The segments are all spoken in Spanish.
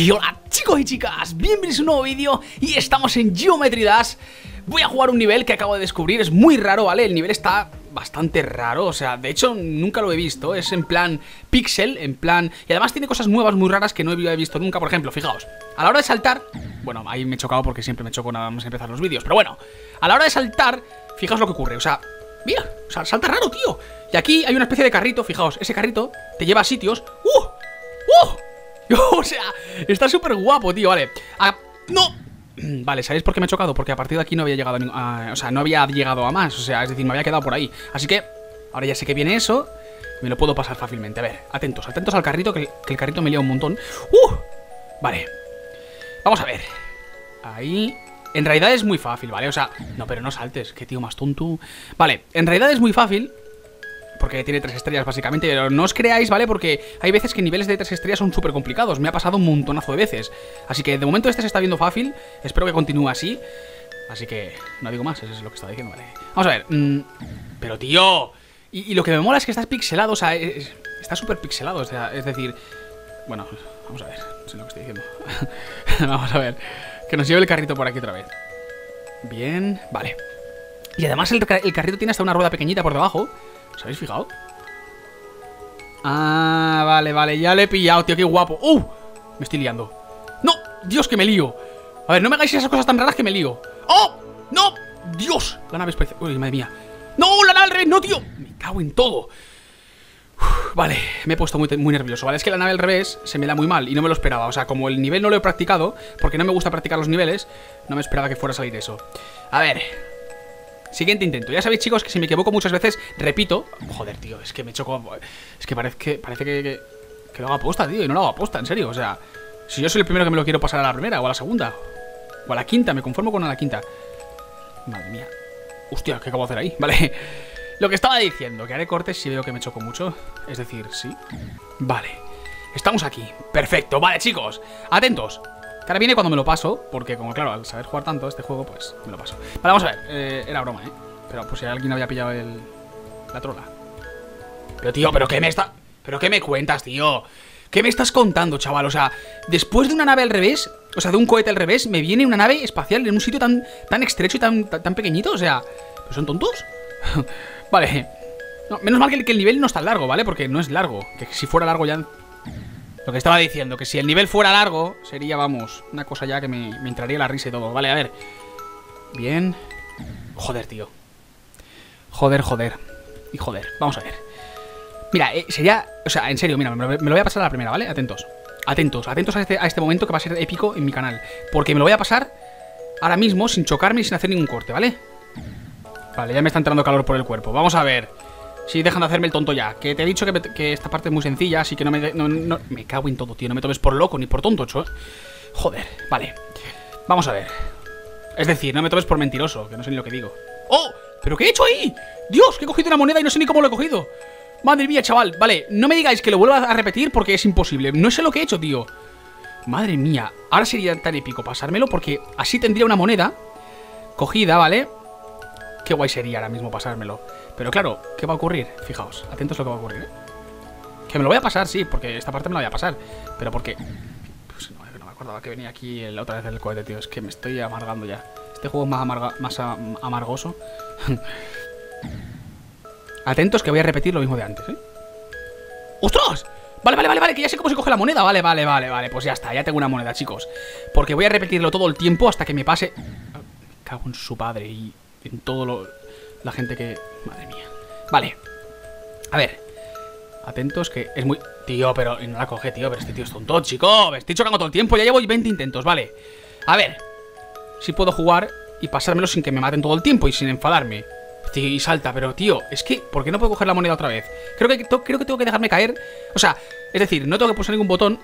Y hola chicos y chicas, bienvenidos a un nuevo vídeo y estamos en Geometry Dash Voy a jugar un nivel que acabo de descubrir, es muy raro, ¿vale? El nivel está bastante raro, o sea, de hecho nunca lo he visto Es en plan pixel, en plan... Y además tiene cosas nuevas muy raras que no he visto nunca Por ejemplo, fijaos, a la hora de saltar... Bueno, ahí me he chocado porque siempre me choco nada más empezar los vídeos Pero bueno, a la hora de saltar, fijaos lo que ocurre, o sea... Mira, o sea, salta raro, tío Y aquí hay una especie de carrito, fijaos, ese carrito te lleva a sitios... ¡Uh! ¡Uh! o sea, está súper guapo, tío, vale ah, ¡No! Vale, ¿sabéis por qué me he chocado? Porque a partir de aquí no había llegado a, O sea, no había llegado a más O sea, es decir, me había quedado por ahí Así que, ahora ya sé que viene eso Me lo puedo pasar fácilmente A ver, atentos, atentos al carrito Que, el carrito me lía un montón ¡Uh! Vale Vamos a ver Ahí En realidad es muy fácil, ¿vale? O sea, no, pero no saltes Qué tío más tonto Vale, en realidad es muy fácil porque tiene tres estrellas básicamente, pero no os creáis, ¿vale? Porque hay veces que niveles de tres estrellas son súper complicados, me ha pasado un montonazo de veces. Así que de momento este se está viendo fácil, espero que continúe así. Así que no digo más, eso es lo que estaba diciendo, ¿vale? Vamos a ver, mm, pero tío... Y, lo que me mola es que estás pixelado, o sea, está súper pixelado, es decir... Bueno, vamos a ver, no sé lo que estoy diciendo. vamos a ver, que nos lleve el carrito por aquí otra vez. Bien, vale. Y además el carrito tiene hasta una rueda pequeñita por debajo ¿Os habéis fijado? Ah, vale, vale, ya le he pillado, tío, qué guapo ¡Uh! Me estoy liando ¡No! ¡Dios, que me lío! A ver, no me hagáis esas cosas tan raras que me lío ¡Oh! ¡No! ¡Dios! La nave espacial Uy, madre mía ¡No! ¡La nave al revés! ¡No, tío! Me cago en todo Vale, me he puesto muy, muy nervioso, ¿vale? Es que la nave al revés se me da muy mal y no me lo esperaba O sea, como el nivel no lo he practicado Porque no me gusta practicar los niveles No me esperaba que fuera a salir eso A ver, Siguiente intento. Ya sabéis, chicos, que si me equivoco muchas veces, repito. Joder, tío, es que me choco. Es que parece que, parece que, que, lo hago aposta, tío, y no lo hago aposta, en serio. O sea, si yo soy el primero que me lo quiero pasar a la primera, o a la segunda, o a la quinta, me conformo con a la quinta. Madre mía. Hostia, ¿qué acabo de hacer ahí? Vale. Lo que estaba diciendo, que haré cortes si veo que me choco mucho. Es decir, sí. Vale. Estamos aquí. Perfecto. Vale, chicos. Atentos ahora viene cuando me lo paso, porque como claro, al saber jugar tanto este juego, pues me lo paso. Vale, vamos a ver. Eh, era broma, ¿eh? Pero pues si alguien había pillado el... La trola. Pero tío, ¿pero qué me está...? ¿Pero qué me cuentas, tío? ¿Qué me estás contando, chaval? O sea, después de una nave al revés, o sea, de un cohete al revés, me viene una nave espacial en un sitio tan, tan estrecho y tan, tan, pequeñito, o sea... ¿Son tontos? vale. menos mal que el, que el nivel no está largo, ¿vale? Porque no es largo. Que si fuera largo ya lo que estaba diciendo, que si el nivel fuera largo, sería, vamos, una cosa ya que me, entraría la risa y todo. Vale, a ver. Bien. Joder, tío. Joder, joder. Y joder, vamos a ver. Mira, eh, sería... O sea, en serio, mira, me lo, voy a pasar a la primera, ¿vale? Atentos. Atentos, atentos a este, a este momento que va a ser épico en mi canal. Porque me lo voy a pasar ahora mismo sin chocarme y sin hacer ningún corte, ¿vale? Vale, ya me está entrando calor por el cuerpo. Vamos a ver. Sí, dejan de hacerme el tonto ya. Que te he dicho que, esta parte es muy sencilla, así que no me... me cago en todo, tío. No me tomes por loco ni por tonto, cho. Joder, vale. Vamos a ver. Es decir, no me tomes por mentiroso, que no sé ni lo que digo. ¡Oh! ¿Pero qué he hecho ahí? ¡Dios! Que he cogido una moneda y no sé ni cómo lo he cogido. Madre mía, chaval. Vale, no me digáis que lo vuelva a repetir porque es imposible. No sé lo que he hecho, tío. Madre mía. Ahora sería tan épico pasármelo porque así tendría una moneda cogida, ¿vale? Qué guay sería ahora mismo pasármelo. Pero claro, ¿qué va a ocurrir? Fijaos, atentos a lo que va a ocurrir, ¿eh? Que me lo voy a pasar, sí, porque esta parte me la voy a pasar. Pero porque... Pues no, me acordaba que venía aquí la otra vez el cohete, tío. Es que me estoy amargando ya. Este juego es más, amarga, más amargoso. Atentos que voy a repetir lo mismo de antes, ¿eh? ¡Ostras! Vale, vale, vale, vale, que ya sé cómo se coge la moneda Vale, vale, vale, vale, pues ya está, ya tengo una moneda, chicos Porque voy a repetirlo todo el tiempo hasta que me pase Me cago en su padre y en todo lo... La gente que... Madre mía. Vale. A ver. Atentos que es muy... Tío, pero... no la coge, tío. Pero este tío es tonto, chico. Me estoy chocando todo el tiempo. Ya llevo 20 intentos, vale. A ver. Si puedo jugar y pasármelo sin que me maten todo el tiempo y sin enfadarme. Y salta, pero tío, es que, ¿por qué no puedo coger la moneda otra vez? Creo que, creo que tengo que dejarme caer. O sea, es decir, no tengo que pulsar ningún botón.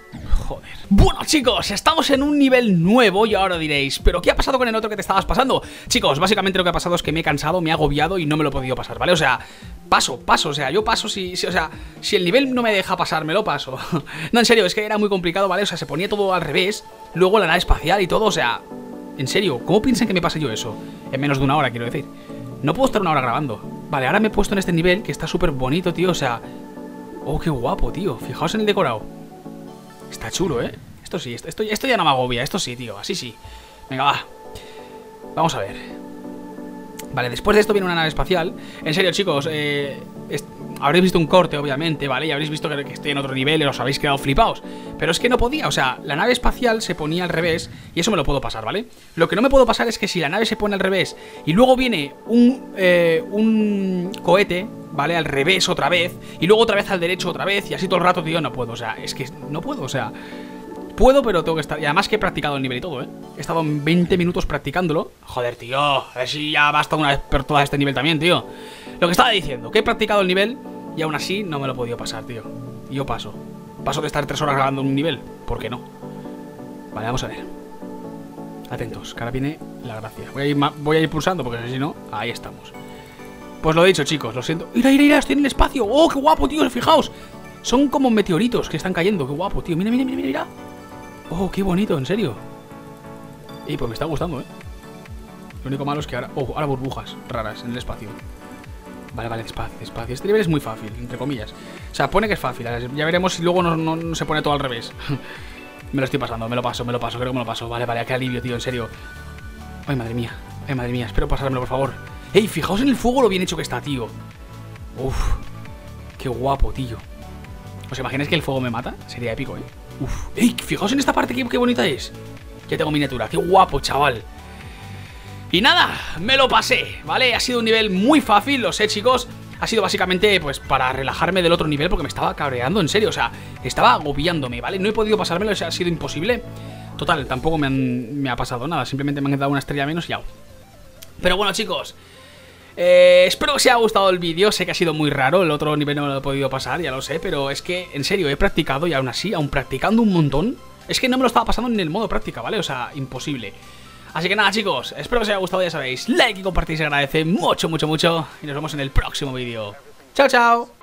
Joder. Bueno, chicos, estamos en un nivel nuevo y ahora diréis, ¿pero qué ha pasado con el otro que te estabas pasando? Chicos, básicamente lo que ha pasado es que me he cansado, me he agobiado y no me lo he podido pasar, ¿vale? O sea, paso, paso, o sea, yo paso si, si o sea, si el nivel no me deja pasar, me lo paso. no, en serio, es que era muy complicado, ¿vale? O sea, se ponía todo al revés, luego la nave espacial y todo, o sea, en serio, ¿cómo piensan que me pase yo eso? En menos de una hora, quiero decir. No puedo estar una hora grabando. Vale, ahora me he puesto en este nivel que está súper bonito, tío, o sea... Oh, qué guapo, tío. Fijaos en el decorado. Está chulo, ¿eh? Esto sí, esto, esto ya no me agobia. Esto sí, tío. Así sí. Venga, va. Vamos a ver. Vale, después de esto viene una nave espacial. En serio, chicos, eh, habréis visto un corte, obviamente, ¿vale? Y habréis visto que, estoy en otro nivel y os habéis quedado flipados. Pero es que no podía, o sea, la nave espacial se ponía al revés y eso me lo puedo pasar, ¿vale? Lo que no me puedo pasar es que si la nave se pone al revés y luego viene un, eh, un cohete, ¿vale? Al revés otra vez y luego otra vez al derecho otra vez y así todo el rato, tío, no puedo, o sea, es que no puedo, o sea... Puedo, pero tengo que estar... Y además que he practicado el nivel y todo, ¿eh? He estado 20 minutos practicándolo. Joder, tío. A ver si ya basta una vez por todo este nivel también, tío. Lo que estaba diciendo, que he practicado el nivel y aún así no me lo he podido pasar, tío. Y yo paso. Paso de estar tres horas grabando un nivel. ¿Por qué no? Vale, vamos a ver. Atentos, que ahora viene la gracia. Voy a ir, voy a ir pulsando porque si no, ahí estamos. Pues lo he dicho, chicos, lo siento. ¡Mira, mira, mira! Estoy en el espacio. ¡Oh, qué guapo, tío! Fijaos. Son como meteoritos que están cayendo. ¡Qué guapo, tío! Mira, mira, mira, mira. Oh, qué bonito, en serio. Y pues me está gustando, ¿eh? Lo único malo es que ahora... Oh, ahora burbujas raras en el espacio. Vale, vale, despacio, despacio. Este nivel es muy fácil, entre comillas. O sea, pone que es fácil. Ya veremos si luego no, se pone todo al revés. me lo estoy pasando, me lo paso, me lo paso, creo que me lo paso. Vale, vale, qué alivio, tío, en serio. Ay, madre mía. Ay, madre mía, espero pasármelo, por favor. Ey, fijaos en el fuego lo bien hecho que está, tío. Uf, qué guapo, tío. ¿Os imagináis que el fuego me mata? Sería épico, ¿eh? Uf. ¡Ey! Fijaos en esta parte, qué, qué bonita es. Ya tengo miniatura. ¡Qué guapo, chaval! Y nada, me lo pasé, ¿vale? Ha sido un nivel muy fácil, lo sé, chicos. Ha sido básicamente, pues, para relajarme del otro nivel porque me estaba cabreando, en serio. O sea, estaba agobiándome, ¿vale? No he podido pasármelo, ha sido imposible. Total, tampoco me, me ha pasado nada. Simplemente me han dado una estrella menos y ya. Pero bueno, chicos... Eh, espero que os haya gustado el vídeo, sé que ha sido muy raro, el otro nivel no me lo he podido pasar, ya lo sé, pero es que, en serio, he practicado y aún así, aún practicando un montón, es que no me lo estaba pasando en el modo práctica, ¿vale? O sea, imposible. Así que nada, chicos, espero que os haya gustado, ya sabéis, like y compartir se agradece mucho, mucho, mucho, y nos vemos en el próximo vídeo. ¡Chao, chao!